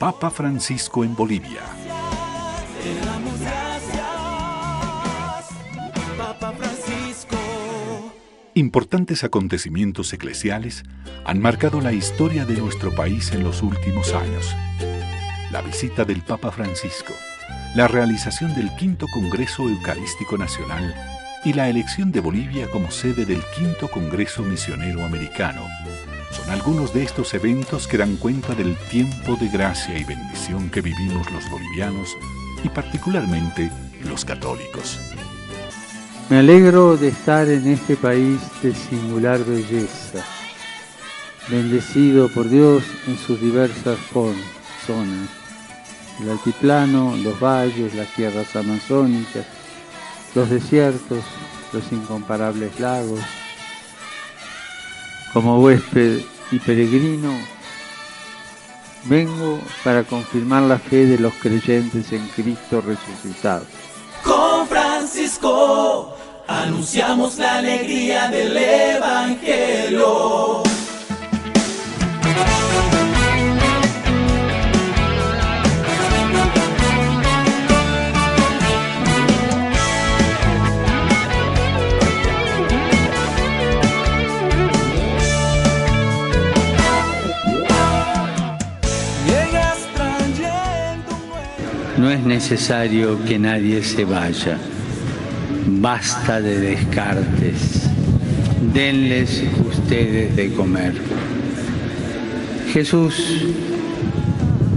Papa Francisco en Bolivia. Importantes acontecimientos eclesiales han marcado la historia de nuestro país en los últimos años. La visita del Papa Francisco, la realización del quinto Congreso Eucarístico Nacional y la elección de Bolivia como sede del quinto Congreso Misionero Americano son algunos de estos eventos que dan cuenta del tiempo de gracia y bendición que vivimos los bolivianos y particularmente los católicos. Me alegro de estar en este país de singular belleza, bendecido por Dios en sus diversas zonas, el altiplano, los valles, las tierras amazónicas, los desiertos, los incomparables lagos, como huésped y peregrino, vengo para confirmar la fe de los creyentes en Cristo resucitado. Con Francisco anunciamos la alegría del Evangelio. Necesario que nadie se vaya. Basta de descartes. Denles ustedes de comer. Jesús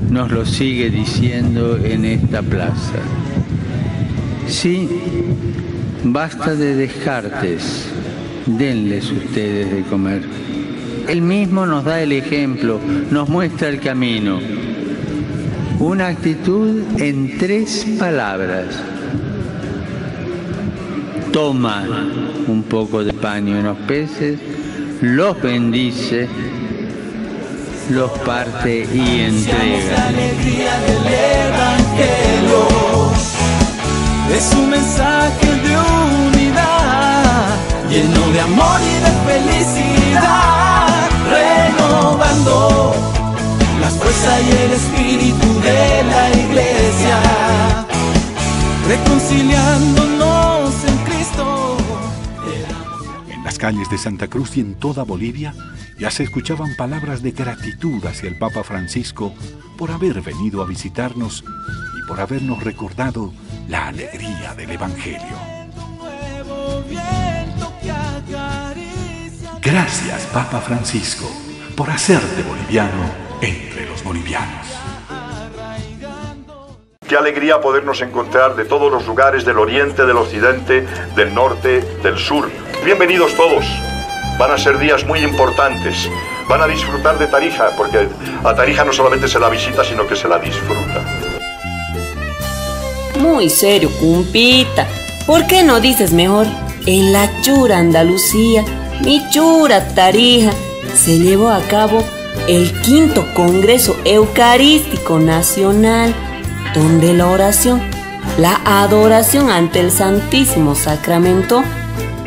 nos lo sigue diciendo en esta plaza. Sí, basta de descartes. Denles ustedes de comer. Él mismo nos da el ejemplo, nos muestra el camino una actitud en tres palabras. Toma un poco de paño en los peces, los bendice, los parte y entrega. Es un mensaje de unidad, lleno de amor y de felicidad, renovando la fuerza y el espíritu iglesia, reconciliándonos en Cristo. En las calles de Santa Cruz y en toda Bolivia ya se escuchaban palabras de gratitud hacia el Papa Francisco por haber venido a visitarnos y por habernos recordado la alegría del Evangelio. Gracias, Papa Francisco, por hacerte boliviano entre los bolivianos. Qué alegría podernos encontrar de todos los lugares del oriente, del occidente, del norte, del sur. Bienvenidos todos. Van a ser días muy importantes. Van a disfrutar de Tarija, porque a Tarija no solamente se la visita, sino que se la disfruta. Muy serio, cumpita. ¿Por qué no dices mejor? En la chura Andalucía, mi chura Tarija, se llevó a cabo el quinto Congreso Eucarístico Nacional, donde la oración, la adoración ante el Santísimo Sacramento,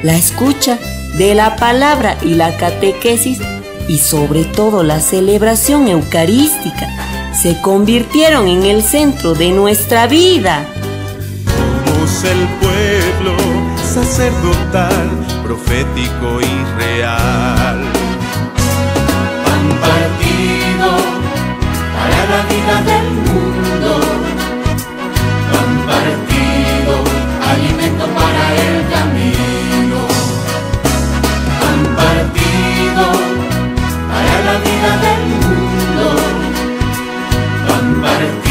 la escucha de la palabra y la catequesis y sobre todo la celebración eucarística se convirtieron en el centro de nuestra vida. Somos el pueblo sacerdotal, profético y real partido para la vida el camino. Han partido para la vida del mundo. Han partido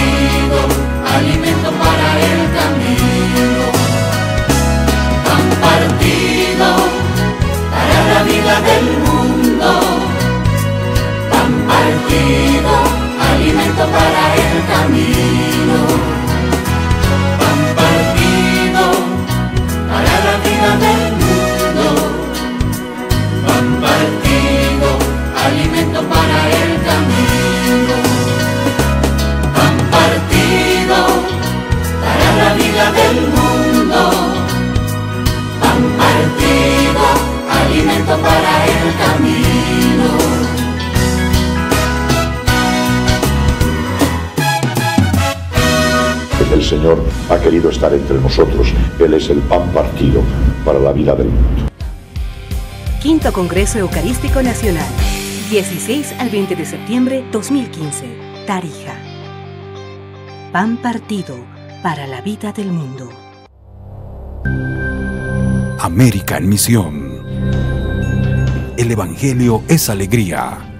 el Señor ha querido estar entre nosotros. Él es el pan partido para la vida del mundo. Quinto Congreso Eucarístico Nacional, 16 al 20 de septiembre 2015, Tarija. Pan partido para la vida del mundo. América en misión. El Evangelio es alegría.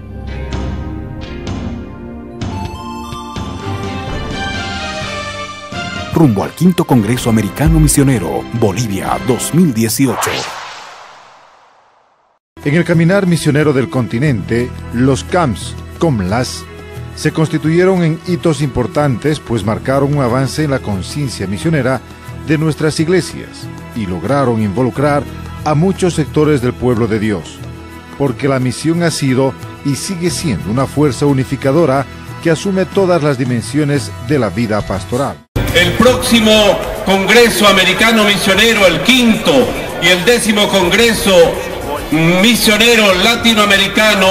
Rumbo al Quinto Congreso Americano Misionero, Bolivia 2018. En el caminar misionero del continente, los camps, COMLAS, se constituyeron en hitos importantes pues marcaron un avance en la conciencia misionera de nuestras iglesias y lograron involucrar a muchos sectores del pueblo de Dios, porque la misión ha sido y sigue siendo una fuerza unificadora que asume todas las dimensiones de la vida pastoral. El próximo Congreso Americano Misionero, el quinto y el décimo Congreso Misionero Latinoamericano,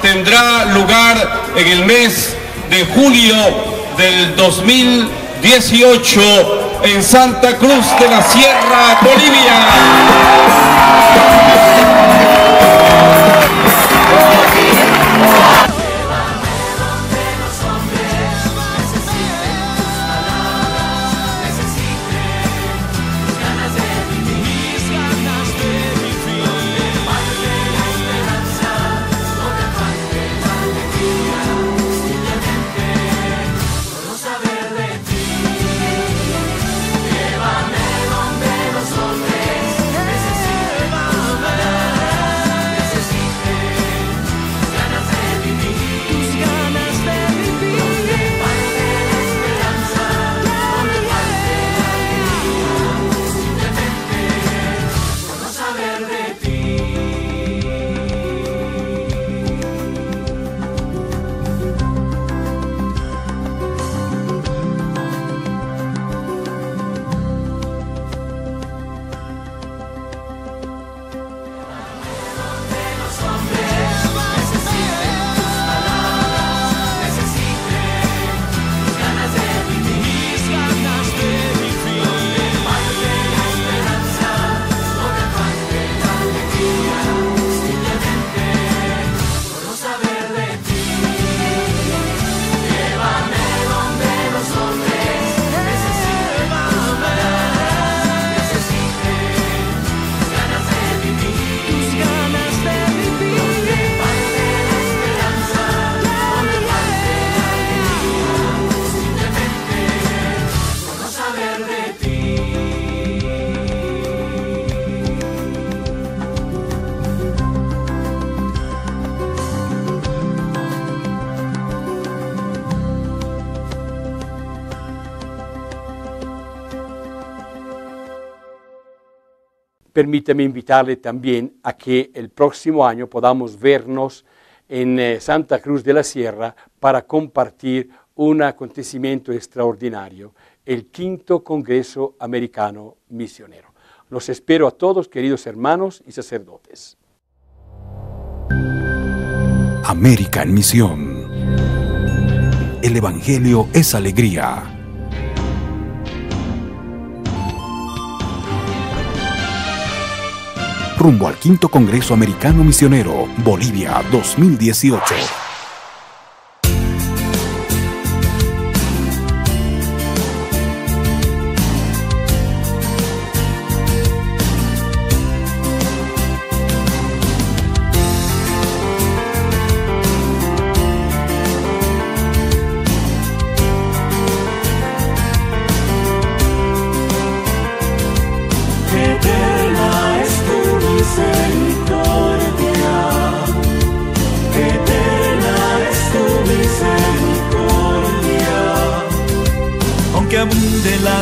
tendrá lugar en el mes de julio del 2018 en Santa Cruz de la Sierra, Bolivia. Permítame invitarle también a que el próximo año podamos vernos en eh, Santa Cruz de la Sierra para compartir un acontecimiento extraordinario, el quinto Congreso Americano Misionero. Los espero a todos, queridos hermanos y sacerdotes. América en misión. El Evangelio es alegría. Rumbo al Quinto Congreso Americano Misionero, Bolivia 2018.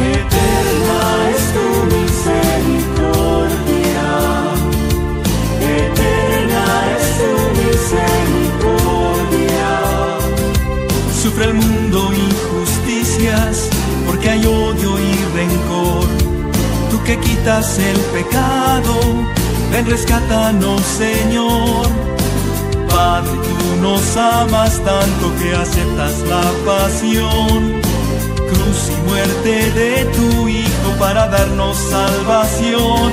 Eterna es tu misericordia, eterna es tu misericordia. Sufra el mundo injusticias, porque hay odio y rencor. Tú que quitas el pecado, ven rescátanos Señor. Padre, tú nos amas tanto que aceptas la pasión cruz y muerte de tu Hijo para darnos salvación.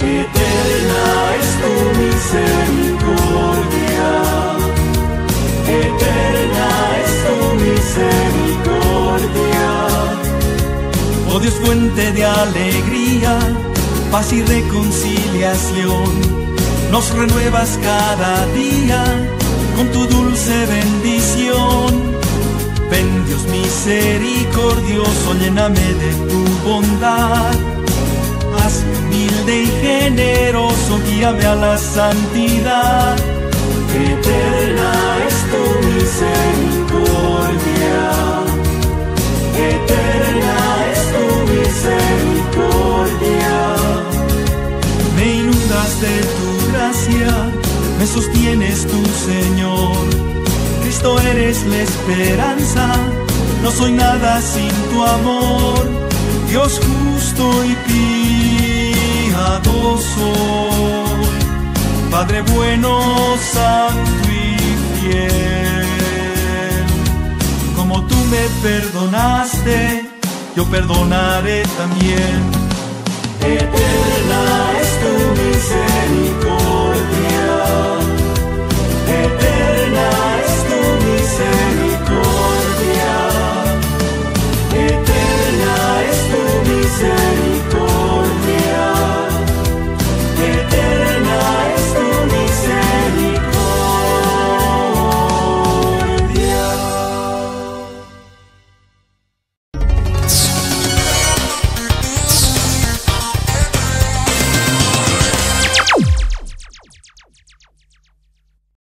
Eterna es tu misericordia, eterna es tu misericordia. Oh Dios, fuente de alegría, paz y reconciliación nos renuevas cada día con tu dulce bendición. Ven Dios misericordioso, lléname de tu bondad. Hazme humilde y generoso, guíame a la santidad. Eterna es tu misericordia. Eterna es tu misericordia. Me inundas de tu gracia, me sostienes tu Señor. Cristo eres la esperanza, no soy nada sin tu amor. Dios justo y piadoso, Padre bueno, santo y fiel. Como tú me perdonaste, yo perdonaré también. Eterna